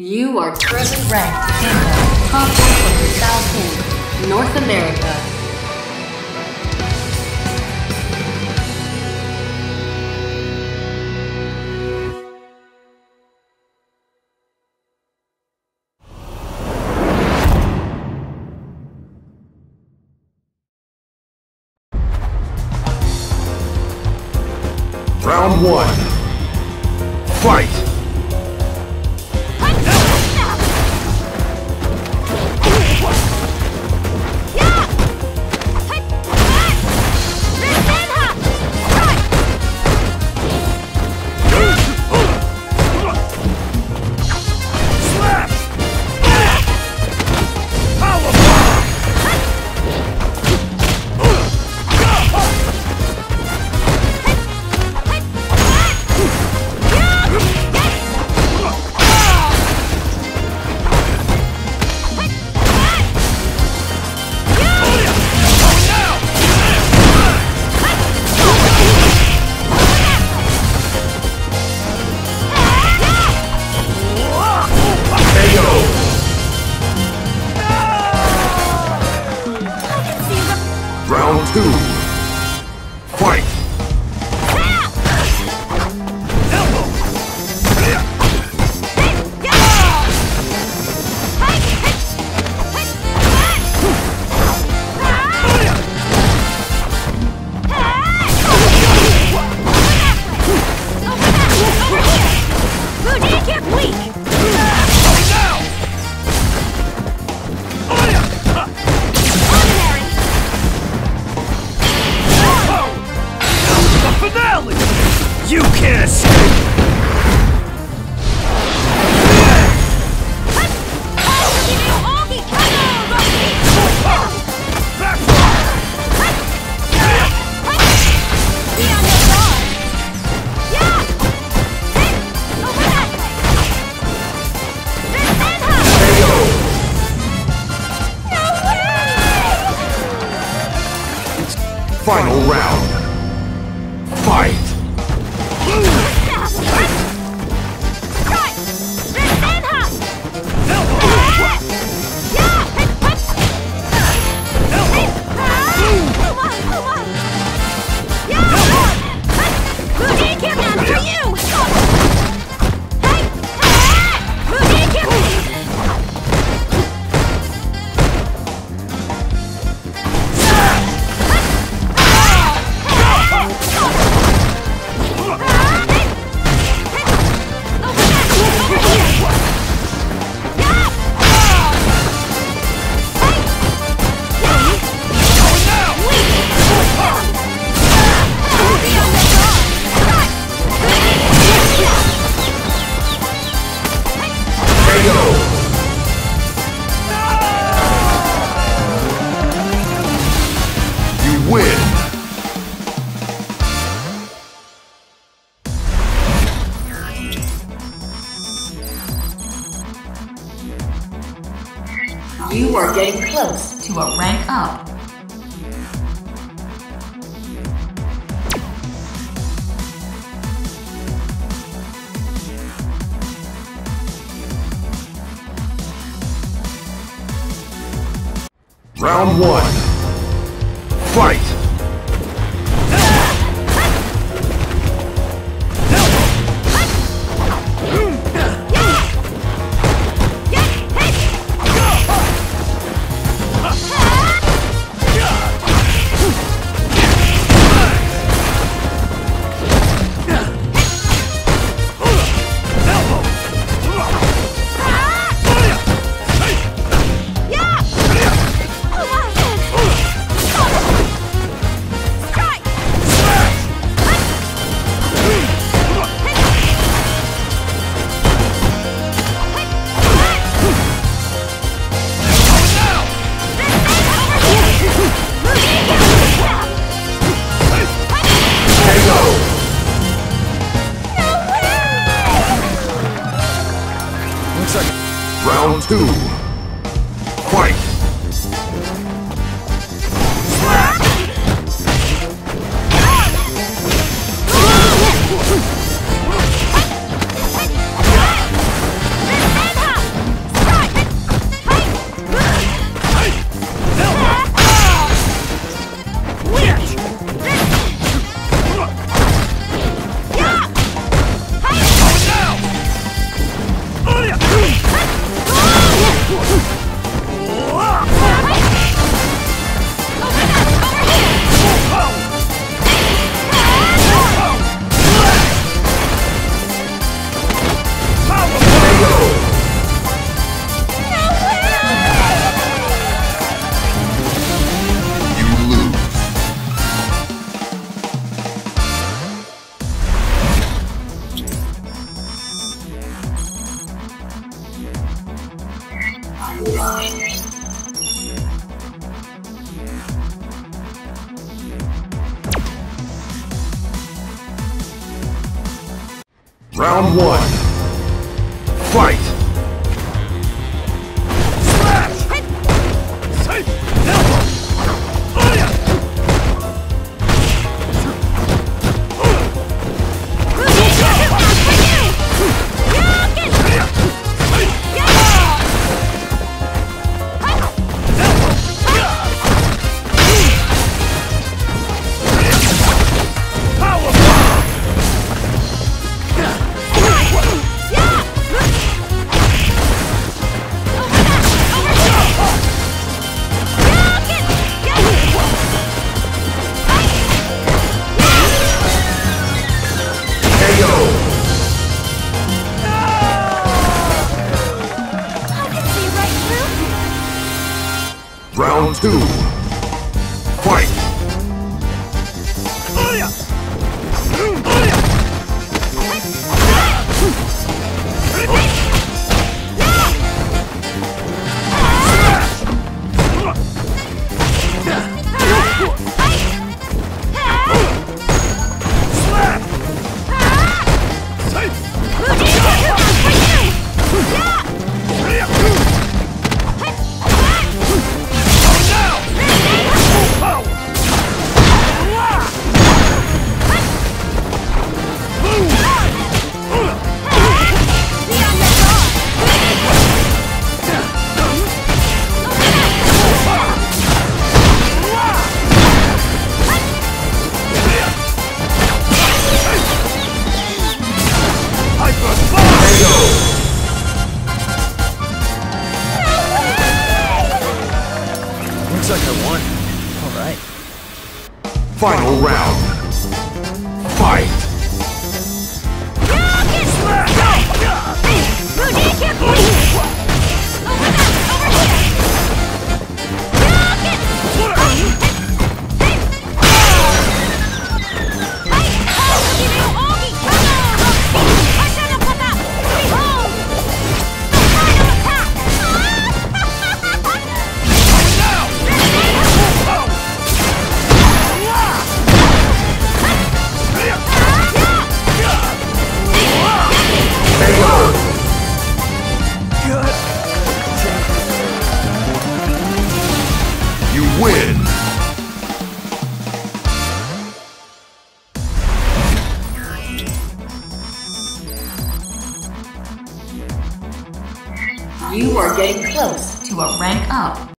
You are currently ranked top of the South End, North America. Round one. Fight! Round two. Fight! Final round. You are getting close to a rank up. Round one. Fight! Two. Round one. Fight! two. Final round. to a rank up.